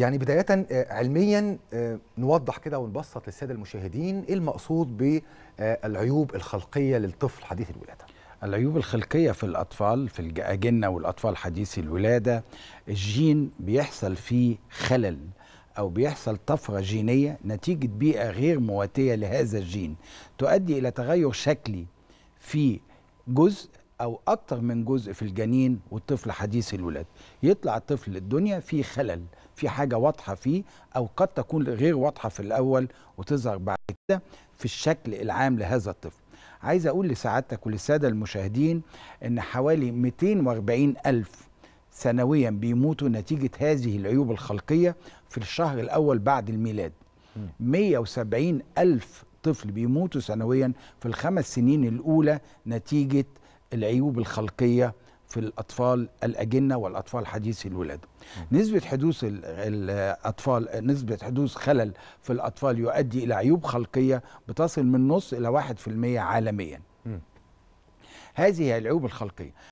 يعني بداية آه، علميا آه، نوضح كده ونبسط للسادة المشاهدين إيه المقصود بالعيوب الخلقية للطفل حديث الولادة. العيوب الخلقية في الأطفال في الأجنة والأطفال حديثي الولادة الجين بيحصل فيه خلل أو بيحصل طفرة جينية نتيجة بيئة غير مواتية لهذا الجين تؤدي إلى تغير شكلي في جزء أو أكتر من جزء في الجنين والطفل حديث الولادة يطلع الطفل الدنيا في خلل في حاجة واضحة فيه أو قد تكون غير واضحة في الأول وتظهر بعد كده في الشكل العام لهذا الطفل. عايز أقول لسعادتك وللسادة المشاهدين أن حوالي 240 ألف سنويا بيموتوا نتيجة هذه العيوب الخلقية في الشهر الأول بعد الميلاد. 170 ألف طفل بيموتوا سنويا في الخمس سنين الأولى نتيجة العيوب الخلقية في الأطفال الأجنة والأطفال حديثي الولادة نسبة حدوث ال- الأطفال نسبة حدوث خلل في الأطفال يؤدي إلى عيوب خلقية بتصل من نص إلى واحد في المية عالميا. مم. هذه هي العيوب الخلقية.